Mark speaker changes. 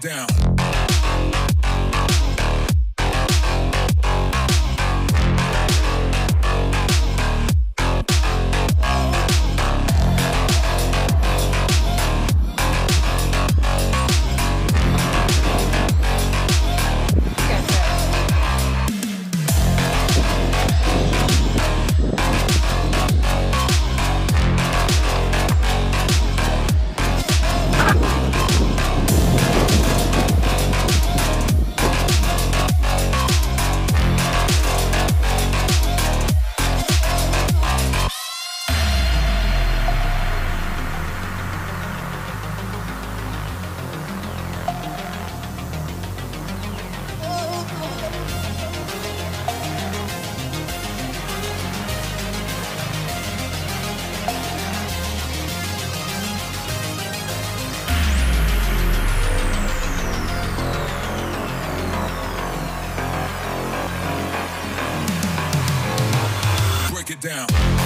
Speaker 1: down. down.